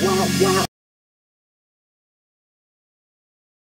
wow, wow.